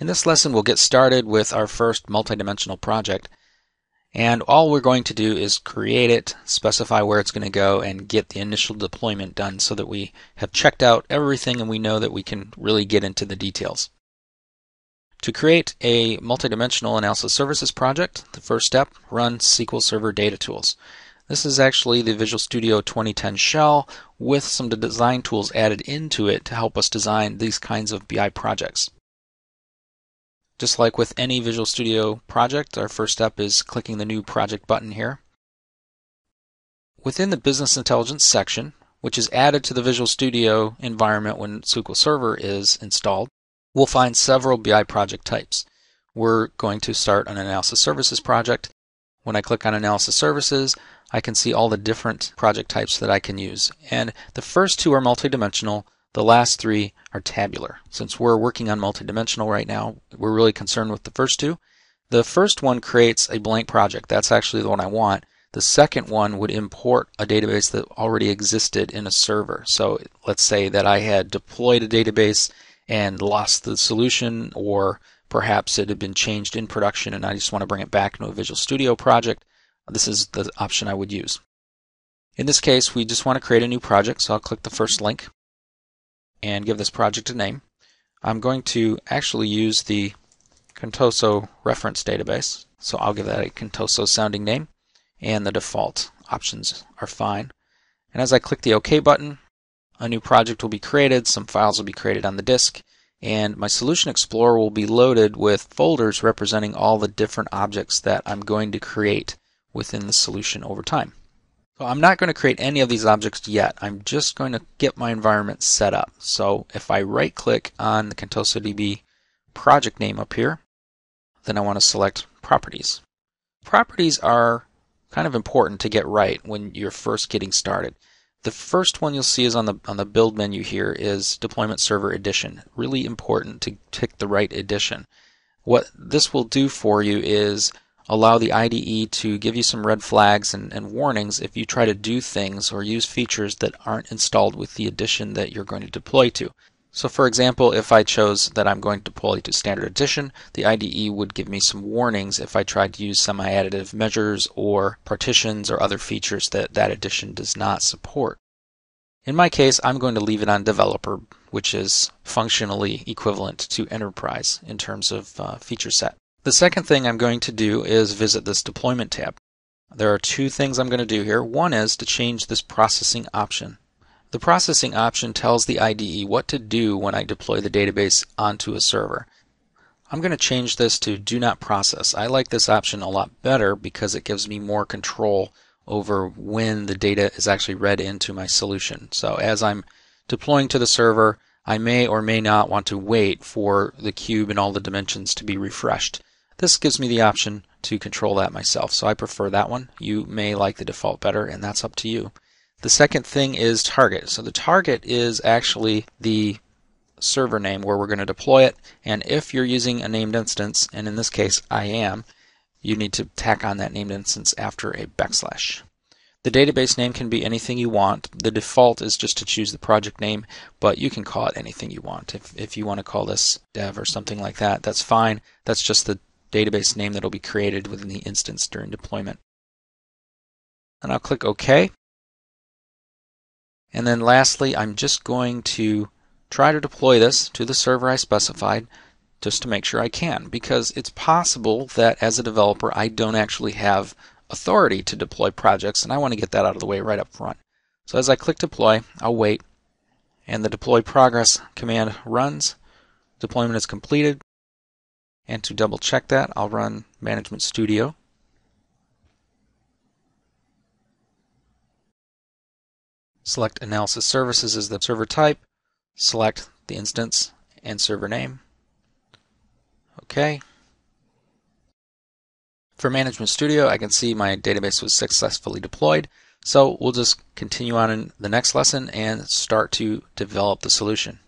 In this lesson, we'll get started with our first multidimensional project. And all we're going to do is create it, specify where it's going to go, and get the initial deployment done so that we have checked out everything and we know that we can really get into the details. To create a multidimensional analysis services project, the first step, run SQL Server Data Tools. This is actually the Visual Studio 2010 shell with some design tools added into it to help us design these kinds of BI projects. Just like with any Visual Studio project, our first step is clicking the New Project button here. Within the Business Intelligence section, which is added to the Visual Studio environment when SQL Server is installed, we'll find several BI project types. We're going to start an Analysis Services project. When I click on Analysis Services, I can see all the different project types that I can use. And the first two are multidimensional, the last three are tabular. Since we're working on multidimensional right now, we're really concerned with the first two. The first one creates a blank project. That's actually the one I want. The second one would import a database that already existed in a server. So let's say that I had deployed a database and lost the solution, or perhaps it had been changed in production and I just want to bring it back into a Visual Studio project. This is the option I would use. In this case, we just want to create a new project, so I'll click the first link and give this project a name. I'm going to actually use the Contoso reference database, so I'll give that a Contoso sounding name, and the default options are fine. And as I click the OK button, a new project will be created, some files will be created on the disk, and my Solution Explorer will be loaded with folders representing all the different objects that I'm going to create within the solution over time. So I'm not going to create any of these objects yet. I'm just going to get my environment set up. So if I right click on the ContosoDB project name up here, then I want to select properties. Properties are kind of important to get right when you're first getting started. The first one you'll see is on the on the build menu here is deployment server edition. Really important to pick the right edition. What this will do for you is allow the IDE to give you some red flags and, and, warnings if you try to do things or use features that aren't installed with the edition that you're going to deploy to. So for example, if I chose that I'm going to deploy to standard edition, the IDE would give me some warnings if I tried to use semi-additive measures or partitions or other features that that edition does not support. In my case, I'm going to leave it on developer, which is functionally equivalent to enterprise in terms of uh, feature set. The second thing I'm going to do is visit this deployment tab. There are two things I'm going to do here. One is to change this processing option. The processing option tells the IDE what to do when I deploy the database onto a server. I'm going to change this to do not process. I like this option a lot better because it gives me more control over when the data is actually read into my solution. So as I'm deploying to the server, I may or may not want to wait for the cube and all the dimensions to be refreshed. This gives me the option to control that myself, so I prefer that one. You may like the default better, and that's up to you. The second thing is target. So the target is actually the server name where we're going to deploy it, and if you're using a named instance, and in this case I am, you need to tack on that named instance after a backslash. The database name can be anything you want. The default is just to choose the project name, but you can call it anything you want. If, if you want to call this dev or something like that, that's fine. That's just the database name that will be created within the instance during deployment. And I'll click OK. And then lastly, I'm just going to try to deploy this to the server I specified just to make sure I can because it's possible that as a developer I don't actually have authority to deploy projects and I want to get that out of the way right up front. So as I click deploy, I'll wait and the deploy progress command runs. Deployment is completed. And to double check that, I'll run Management Studio. Select Analysis Services as the server type. Select the instance and server name. OK. For Management Studio, I can see my database was successfully deployed. So we'll just continue on in the next lesson and start to develop the solution.